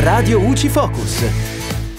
Radio UCI Focus.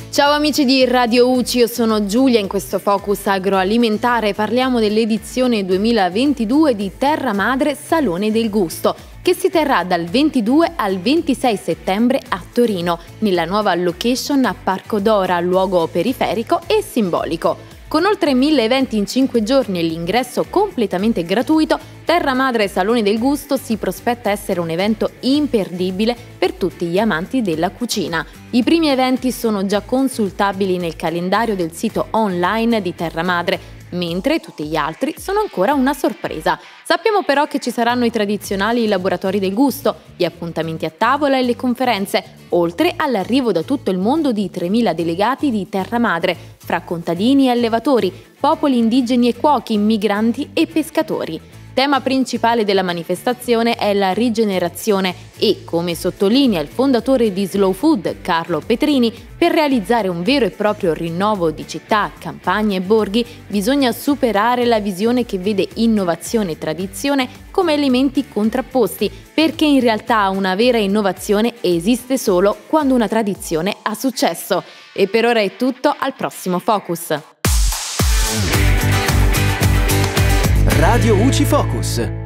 Ciao amici di Radio UCI, io sono Giulia, in questo Focus agroalimentare parliamo dell'edizione 2022 di Terra Madre Salone del Gusto, che si terrà dal 22 al 26 settembre a Torino, nella nuova location a Parco Dora, luogo periferico e simbolico. Con oltre mille eventi in 5 giorni e l'ingresso completamente gratuito, Terra Madre Salone del Gusto si prospetta essere un evento imperdibile per tutti gli amanti della cucina. I primi eventi sono già consultabili nel calendario del sito online di Terra Madre mentre tutti gli altri sono ancora una sorpresa. Sappiamo però che ci saranno i tradizionali laboratori del gusto, gli appuntamenti a tavola e le conferenze, oltre all'arrivo da tutto il mondo di 3.000 delegati di Terra Madre, fra contadini e allevatori, popoli indigeni e cuochi, migranti e pescatori tema principale della manifestazione è la rigenerazione e, come sottolinea il fondatore di Slow Food, Carlo Petrini, per realizzare un vero e proprio rinnovo di città, campagne e borghi bisogna superare la visione che vede innovazione e tradizione come elementi contrapposti, perché in realtà una vera innovazione esiste solo quando una tradizione ha successo. E per ora è tutto, al prossimo Focus. Radio UCI Focus.